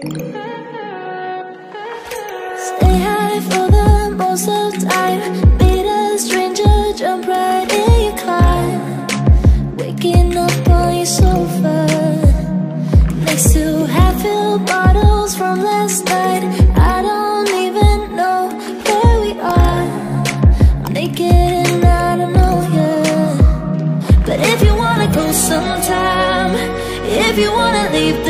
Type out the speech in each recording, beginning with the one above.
Stay high for the most of time. Stranger, jump right in climb. Waking up on your sofa. Next to half-filled bottles from last night. I don't even know where we are. I'm naked and I don't know But if you wanna go sometime If you wanna leave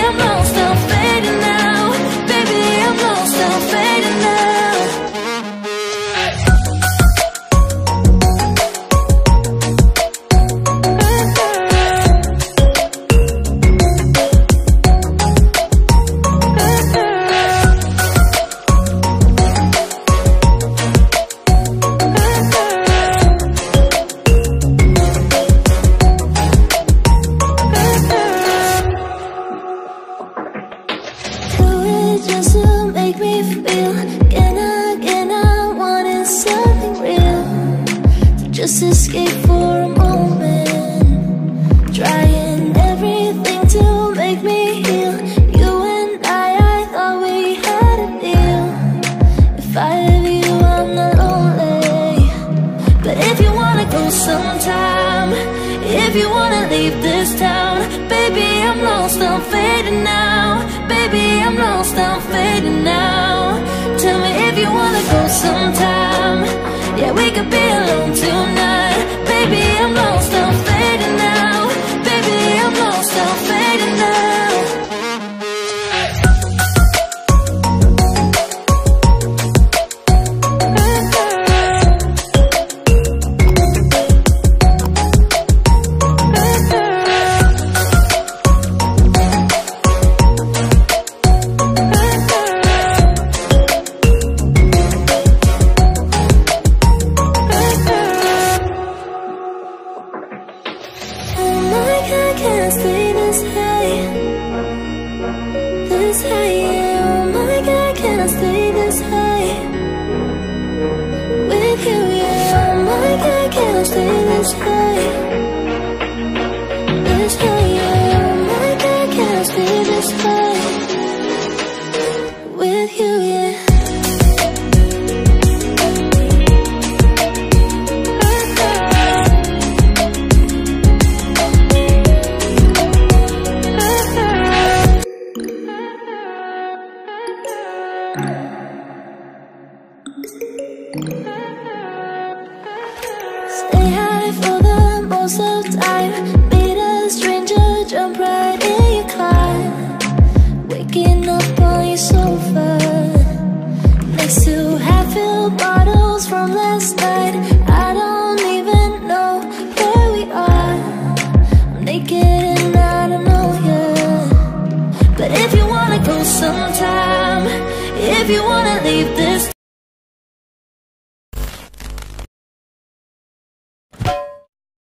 just to make me feel. Can I, can I wanted something real? To just escape for a moment. Trying everything to make me heal. You and I, I thought we had a deal. If I have you, I'm not lonely. But if you wanna go sometime If you wanna leave this town Baby, I'm lost, I'm fading now I'm fading now. Tell me if you wanna go sometime. Yeah, we could be alone tonight. Baby, I'm lost, Can't stay this If you wanna leave this